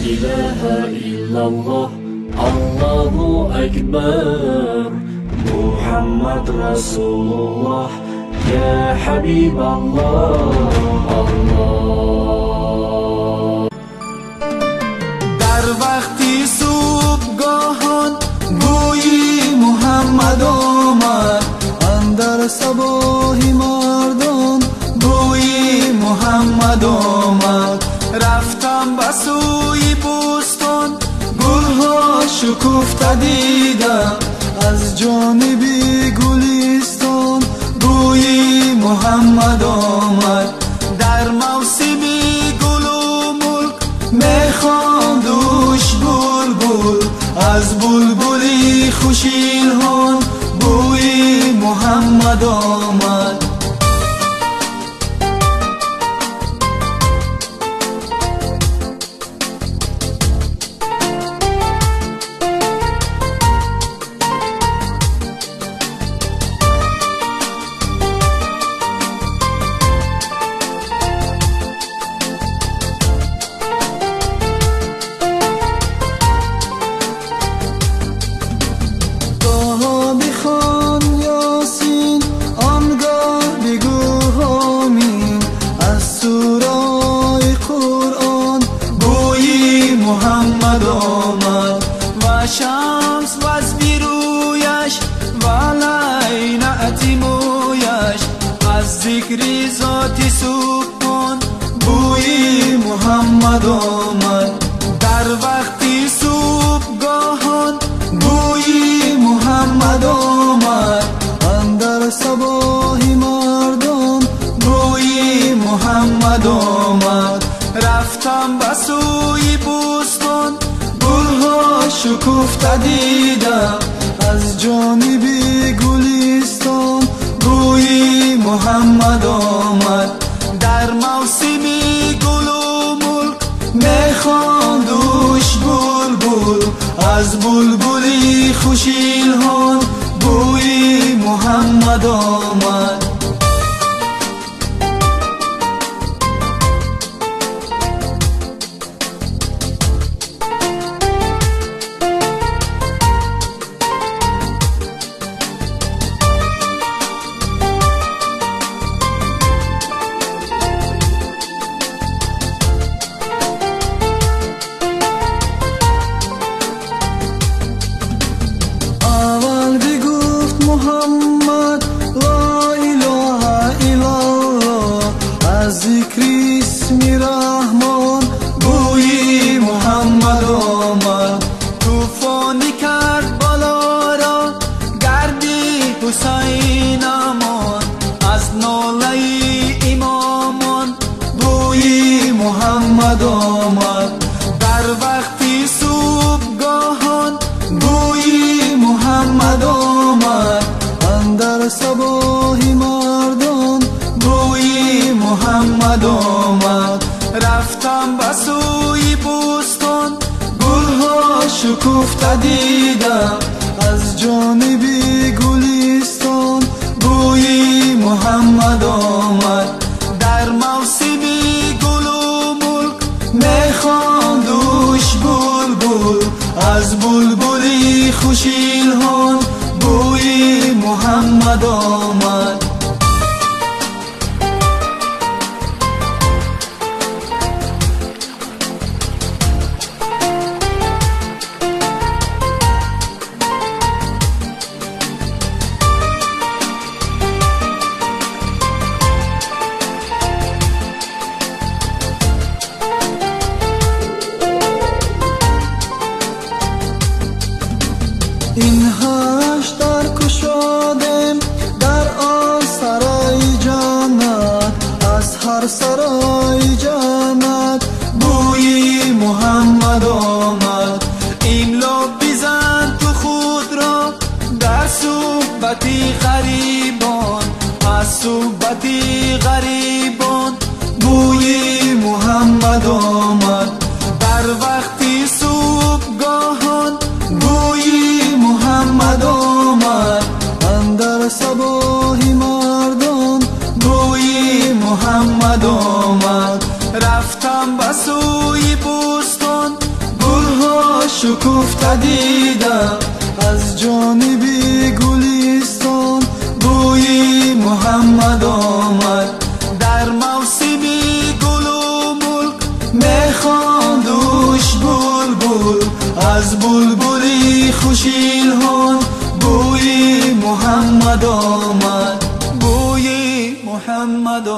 إله إلا الله الله أكبر محمد رسول الله يا حبيب الله الله. در وقتی صبحگاهان گویی محمد آمد اندر سبا به سوی بوستان گلها شکفته دیدم. از جانبی گلیستان بوی محمد آمد. در موسم گل و ملک میخواندوش بلبل. از بلبلی خوشیلهان بوی محمد آمد. محمد آمد و شمس و از بیرویش و لینعت مویش. از ذکر ذات سبحان بوی محمد آمد. در وقتی شکفته دیدم از جانبی گلیستان بوی محمد آمد. در موسم گل و ملک میخواندوش بلبل. از بلبلی خوشیلهان بوی محمد آمد. توفانی کرد بالا را گردی حسین امان از ناله امامان بوی محمد آمد. در وقتی صبحگاهان بوی محمد آمد. اندر سباهی مردان بوی محمد آمد. رفتم به شکفته دیدم از جانبی گلیستان بوی محمد آمد. در موسم گل و ملک میخواندوش بلبل. از بلبلی خوشیلهان بوی محمد آمد. هر سرای جانت بوی محمد آمد. این لب بزن تو خود را در صحبتی غریبان از صحبتی غریبان بوی محمد آمد. در وقتی صبحگاهان بوی محمد آمد. محمد آمد رفتم به سوی بوستان شکفته دیدم. از جانبی گلیستان بوی محمد آمد در موسم گل و ملک میخواندوش بلبل. از بلبلی خوشیلهان بوی محمد آمد بوی محمد